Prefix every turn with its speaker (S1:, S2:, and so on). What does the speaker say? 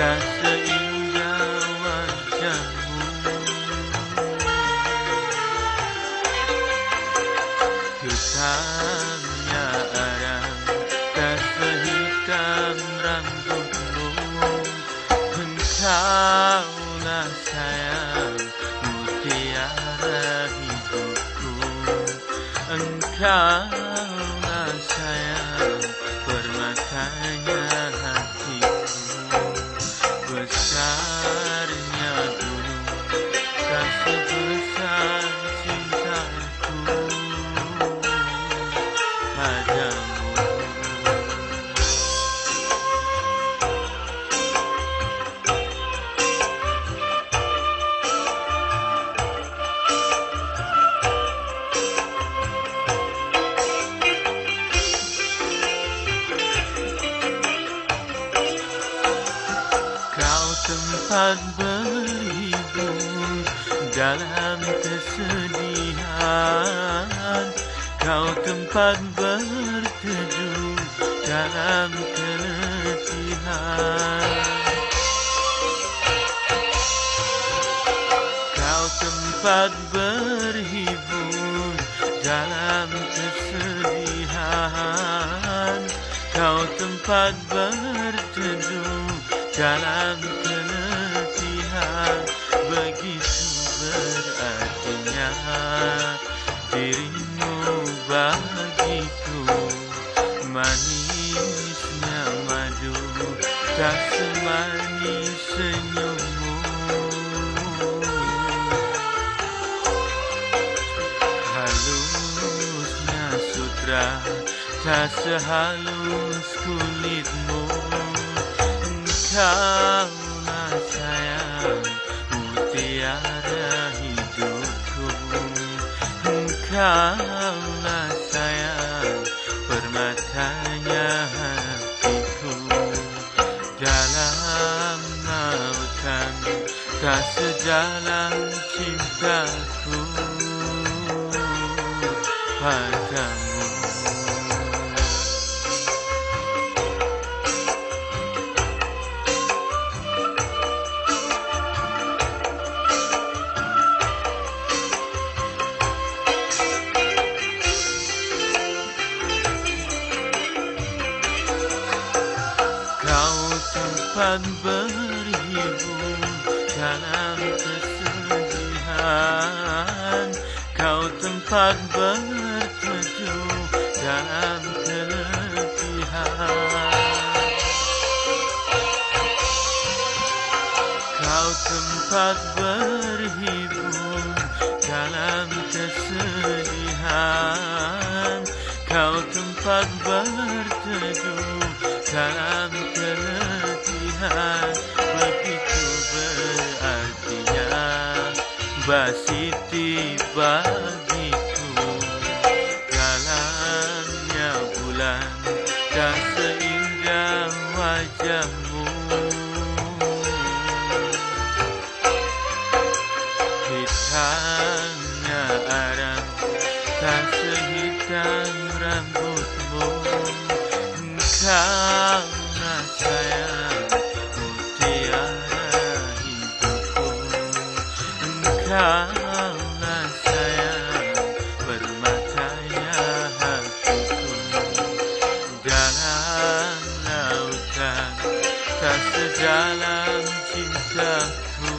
S1: tak seindah wajahmu Hitamnya arang tak sehitam rambutmu Engkaulah sayang mutiara hidupku Engkaulah sayang permatanya tempat berhibur dalam kesedihan. Kau tempat berteduh dalam keletihan. Kau tempat berhibur dalam kesedihan. Kau tempat berteduh dalam keletihan Begitu berartinya dirimu bagiku Manisnya madu tak semanis senyummu. Halusnya sutra tak sehalus kulitmu. Engkaulah Engkaulah sayang permatanya hatiku. Dalam lautan tak sejalan cintaku. Padamu Kau tempat berhibur dalam kesedihan. Kau tempat berteduh dalam keletihan. Kau tempat berhibur dalam kesedihan. Kau tempat berteduh dalam keletihan Begitu berartinya Basiti bagiku. Jalannya bulan Tak seindah wajahmu. Hitamnya arang Tak sehitam rambutmu Engkaulah sayang Mutiara hidupku Engkaulah sayang Permatanya hatiku Dalam lautan Tak sedalam cintaku